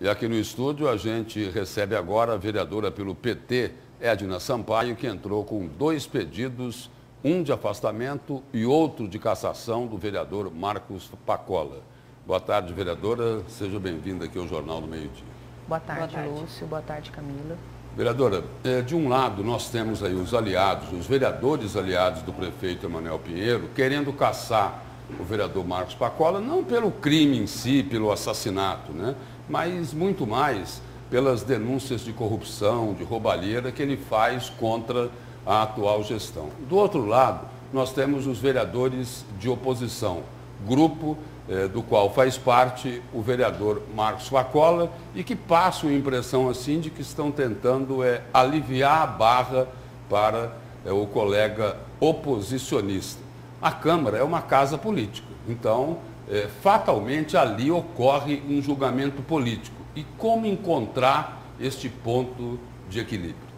E aqui no estúdio a gente recebe agora a vereadora pelo PT, Edna Sampaio, que entrou com dois pedidos, um de afastamento e outro de cassação do vereador Marcos Pacola. Boa tarde, vereadora. Seja bem-vinda aqui ao Jornal do Meio Dia. Boa tarde, Boa tarde, Lúcio. Boa tarde, Camila. Vereadora, eh, de um lado nós temos aí os aliados, os vereadores aliados do prefeito Emanuel Pinheiro, querendo caçar o vereador Marcos Pacola, não pelo crime em si, pelo assassinato, né? mas muito mais pelas denúncias de corrupção, de roubalheira que ele faz contra a atual gestão. Do outro lado, nós temos os vereadores de oposição, grupo eh, do qual faz parte o vereador Marcos Facola e que passam a impressão assim de que estão tentando eh, aliviar a barra para eh, o colega oposicionista. A Câmara é uma casa política, então é, fatalmente ali ocorre um julgamento político. E como encontrar este ponto de equilíbrio?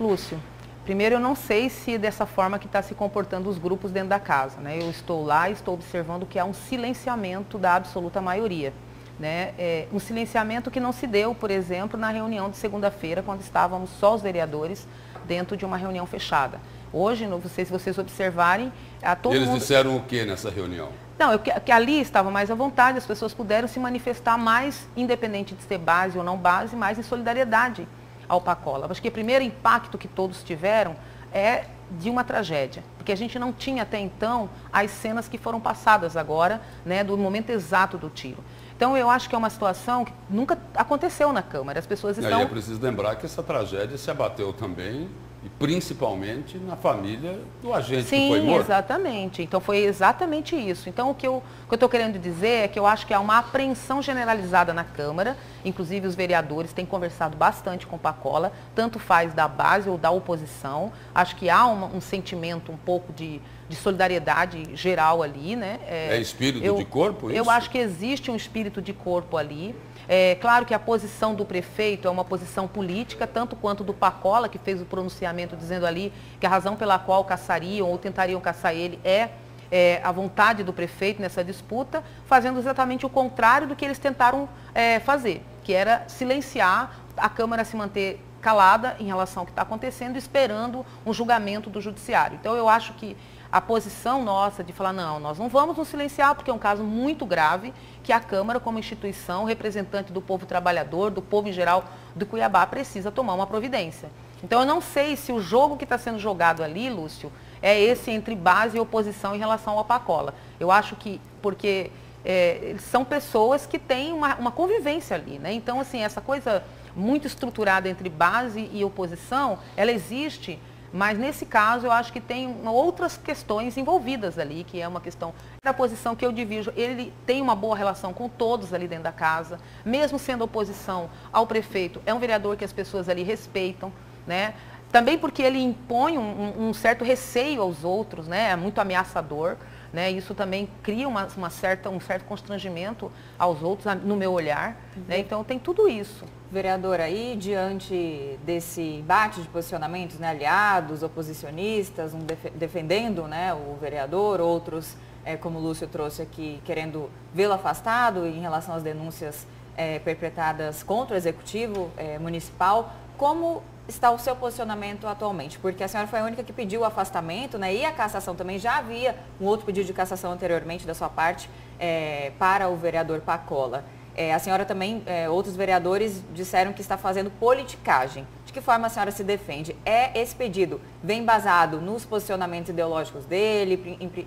Lúcio, primeiro eu não sei se dessa forma que está se comportando os grupos dentro da casa. Né? Eu estou lá e estou observando que há um silenciamento da absoluta maioria. Né? É, um silenciamento que não se deu, por exemplo, na reunião de segunda-feira, quando estávamos só os vereadores dentro de uma reunião fechada. Hoje, não sei se vocês observarem, a todo Eles mundo... disseram o que nessa reunião? Não, eu, que ali estava mais à vontade, as pessoas puderam se manifestar mais, independente de ser base ou não base, mais em solidariedade ao Pacola. Acho que o primeiro impacto que todos tiveram é de uma tragédia, porque a gente não tinha até então as cenas que foram passadas agora, né, do momento exato do tiro. Então eu acho que é uma situação que nunca aconteceu na Câmara. As pessoas estão. E aí é preciso lembrar que essa tragédia se abateu também e principalmente na família do agente Sim, que foi morto. exatamente. Então foi exatamente isso. Então o que eu estou querendo dizer é que eu acho que há uma apreensão generalizada na Câmara, inclusive os vereadores têm conversado bastante com o Pacola, tanto faz da base ou da oposição. Acho que há um, um sentimento um pouco de, de, solidariedade geral ali, né? É, é espírito eu, de corpo? Isso? Eu acho que existe um espírito de corpo ali. É claro que a posição do prefeito é uma posição política, tanto quanto do Pacola, que fez o pronunciamento dizendo ali que a razão pela qual caçariam ou tentariam caçar ele é, é a vontade do prefeito nessa disputa, fazendo exatamente o contrário do que eles tentaram é, fazer, que era silenciar a Câmara se manter calada em relação ao que está acontecendo, esperando um julgamento do judiciário. Então eu acho que a posição nossa de falar, não, nós não vamos nos silenciar, porque é um caso muito grave, que a Câmara, como instituição, representante do povo trabalhador, do povo em geral do Cuiabá, precisa tomar uma providência. Então, eu não sei se o jogo que está sendo jogado ali, Lúcio, é esse entre base e oposição em relação ao Pacola. Eu acho que, porque é, são pessoas que têm uma, uma convivência ali, né? Então, assim, essa coisa muito estruturada entre base e oposição, ela existe mas nesse caso eu acho que tem outras questões envolvidas ali, que é uma questão da posição que eu divido. Ele tem uma boa relação com todos ali dentro da casa, mesmo sendo oposição ao prefeito, é um vereador que as pessoas ali respeitam, né? Também porque ele impõe um, um certo receio aos outros, né? É muito ameaçador. Né? Isso também cria uma, uma, certa, um certo constrangimento aos outros, no meu olhar. Uhum. Né? Então tem tudo isso. Vereadora, aí diante desse embate de posicionamentos, né, aliados, oposicionistas, um def defendendo né, o vereador, outros, é, como o Lúcio trouxe aqui, querendo vê-lo afastado em relação às denúncias é, perpetradas contra o executivo é, municipal, como está o seu posicionamento atualmente? Porque a senhora foi a única que pediu o afastamento, né? E a cassação também já havia um outro pedido de cassação anteriormente da sua parte é, para o vereador Pacola. É, a senhora também, é, outros vereadores disseram que está fazendo politicagem. De que forma a senhora se defende? É esse pedido vem basado nos posicionamentos ideológicos dele,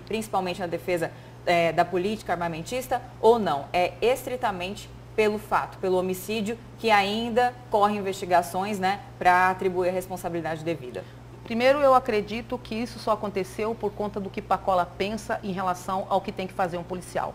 principalmente na defesa da política armamentista, ou não? É estritamente pelo fato, pelo homicídio, que ainda corre investigações né, para atribuir a responsabilidade devida? Primeiro, eu acredito que isso só aconteceu por conta do que Pacola pensa em relação ao que tem que fazer um policial.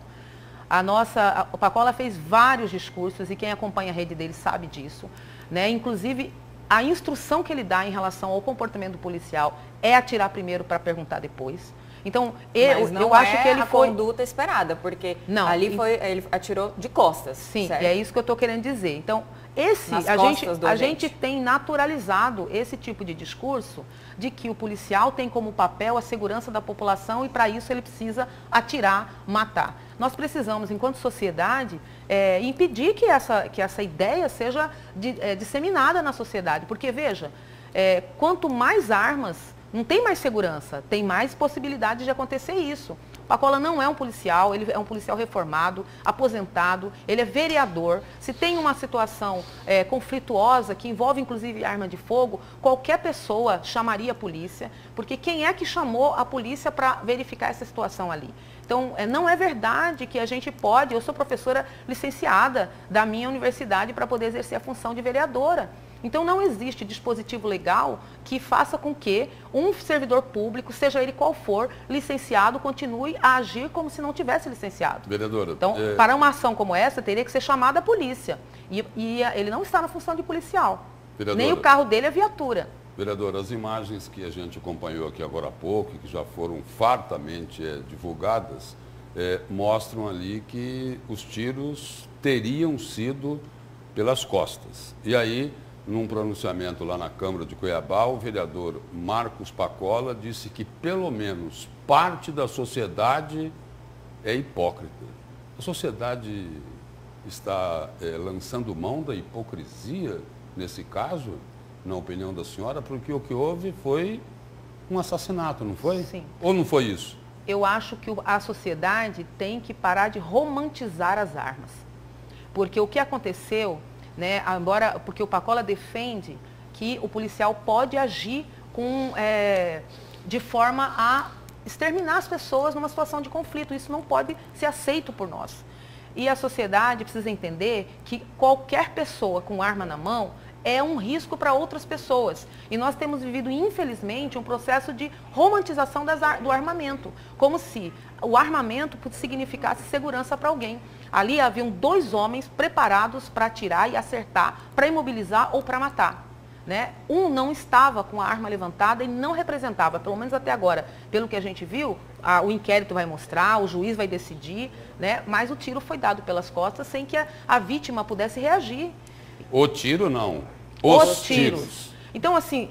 A nossa, o Pacola fez vários discursos e quem acompanha a rede dele sabe disso. Né? Inclusive, a instrução que ele dá em relação ao comportamento policial é atirar primeiro para perguntar depois. Então, eu, Mas não eu é acho que ele a foi conduta esperada, porque não, ali foi ele atirou de costas. Sim, certo? é isso que eu estou querendo dizer. Então, esse a gente a gente tem naturalizado esse tipo de discurso de que o policial tem como papel a segurança da população e para isso ele precisa atirar, matar. Nós precisamos, enquanto sociedade, é, impedir que essa, que essa ideia seja de, é, disseminada na sociedade. Porque, veja, é, quanto mais armas, não tem mais segurança, tem mais possibilidade de acontecer isso. Pacola não é um policial, ele é um policial reformado, aposentado, ele é vereador. Se tem uma situação é, conflituosa que envolve inclusive arma de fogo, qualquer pessoa chamaria a polícia, porque quem é que chamou a polícia para verificar essa situação ali? Então, é, não é verdade que a gente pode, eu sou professora licenciada da minha universidade para poder exercer a função de vereadora. Então não existe dispositivo legal que faça com que um servidor público, seja ele qual for, licenciado, continue a agir como se não tivesse licenciado. Vereadora. Então, é... para uma ação como essa, teria que ser chamada a polícia. E, e ele não está na função de policial. Vereadora. Nem o carro dele é viatura. Vereador, as imagens que a gente acompanhou aqui agora há pouco, que já foram fartamente é, divulgadas, é, mostram ali que os tiros teriam sido pelas costas. E aí, num pronunciamento lá na Câmara de Cuiabá, o vereador Marcos Pacola disse que pelo menos parte da sociedade é hipócrita. A sociedade está é, lançando mão da hipocrisia nesse caso? na opinião da senhora, porque o que houve foi um assassinato, não foi? Sim. Ou não foi isso? Eu acho que a sociedade tem que parar de romantizar as armas. Porque o que aconteceu, né, embora, porque o Pacola defende que o policial pode agir com, é, de forma a exterminar as pessoas numa situação de conflito. Isso não pode ser aceito por nós. E a sociedade precisa entender que qualquer pessoa com arma na mão é um risco para outras pessoas. E nós temos vivido, infelizmente, um processo de romantização do armamento, como se o armamento significasse segurança para alguém. Ali haviam dois homens preparados para atirar e acertar, para imobilizar ou para matar. Né? Um não estava com a arma levantada e não representava, pelo menos até agora, pelo que a gente viu, a, o inquérito vai mostrar, o juiz vai decidir, né? mas o tiro foi dado pelas costas sem que a, a vítima pudesse reagir. O tiro não, os, os tiros. tiros. Então, assim,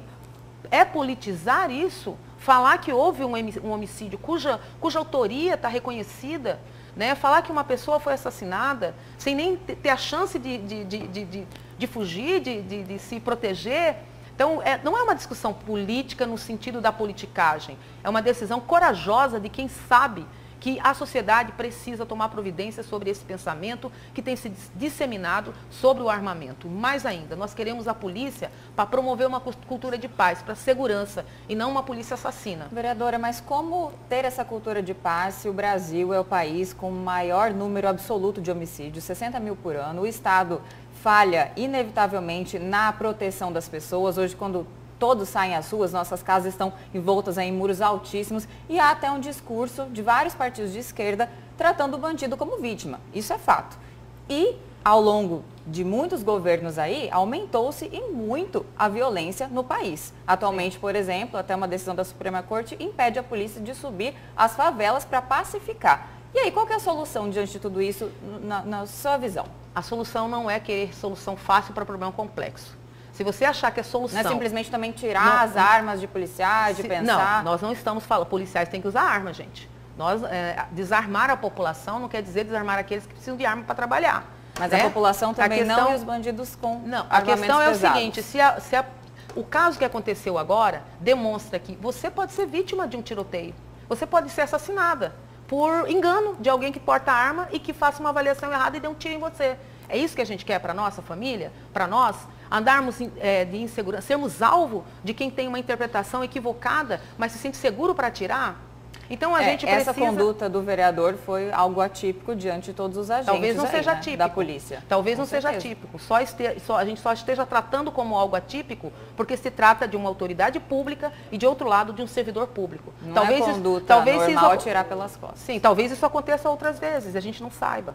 é politizar isso? Falar que houve um homicídio cuja, cuja autoria está reconhecida, né? falar que uma pessoa foi assassinada sem nem ter a chance de, de, de, de, de fugir, de, de, de se proteger. Então, é, não é uma discussão política no sentido da politicagem, é uma decisão corajosa de quem sabe que a sociedade precisa tomar providência sobre esse pensamento que tem se disseminado sobre o armamento. Mais ainda, nós queremos a polícia para promover uma cultura de paz, para segurança, e não uma polícia assassina. Vereadora, mas como ter essa cultura de paz se o Brasil é o país com o maior número absoluto de homicídios, 60 mil por ano, o Estado falha inevitavelmente na proteção das pessoas. Hoje, quando todos saem às ruas, nossas casas estão envoltas em muros altíssimos e há até um discurso de vários partidos de esquerda tratando o bandido como vítima. Isso é fato. E ao longo de muitos governos aí, aumentou-se e muito a violência no país. Atualmente, por exemplo, até uma decisão da Suprema Corte impede a polícia de subir às favelas para pacificar. E aí, qual é a solução diante de tudo isso, na, na sua visão? A solução não é querer solução fácil para problema complexo. Se você achar que a solução... Não é simplesmente também tirar não, as armas de policiais, de se, pensar... Não, nós não estamos falando... Policiais têm que usar arma, gente. Nós, é, desarmar a população não quer dizer desarmar aqueles que precisam de arma para trabalhar. Mas né? a população também a questão, não e os bandidos com Não, a questão é o seguinte, se, a, se a, o caso que aconteceu agora demonstra que você pode ser vítima de um tiroteio. Você pode ser assassinada por engano de alguém que porta arma e que faça uma avaliação errada e dê um tiro em você. É isso que a gente quer para nossa família? Para nós? andarmos é, de insegurança, sermos alvo de quem tem uma interpretação equivocada, mas se sente seguro para atirar? Então a é, gente precisa... Essa conduta do vereador foi algo atípico diante de todos os agentes Talvez não aí, seja né, atípico. da polícia. Talvez Com não certeza. seja atípico. Só, este, só a gente só esteja tratando como algo atípico porque se trata de uma autoridade pública e de outro lado de um servidor público. Não talvez é conduta isso, talvez normal isso, atirar pelas costas. Sim, talvez isso aconteça outras vezes, a gente não saiba.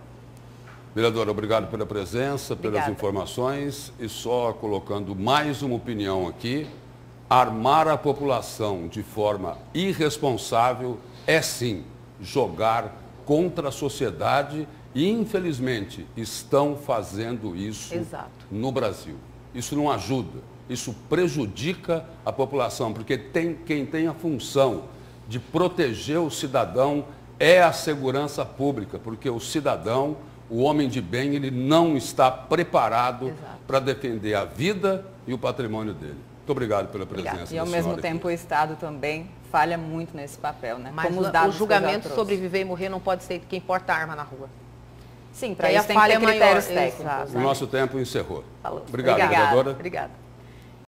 Vereadora, obrigado pela presença, Obrigada. pelas informações e só colocando mais uma opinião aqui, armar a população de forma irresponsável é sim jogar contra a sociedade e, infelizmente, estão fazendo isso Exato. no Brasil. Isso não ajuda, isso prejudica a população, porque tem, quem tem a função de proteger o cidadão é a segurança pública, porque o cidadão, o homem de bem, ele não está preparado para defender a vida e o patrimônio dele. Muito obrigado pela presença. Obrigado. E ao mesmo tempo aqui. o Estado também falha muito nesse papel, né? Mas Como os dados o julgamento sobre viver e morrer não pode ser de quem porta arma na rua. Sim, para isso tem que ter critérios maior. técnicos. Exato. O nosso tempo encerrou. Falou. Obrigado, vereadora. Obrigada.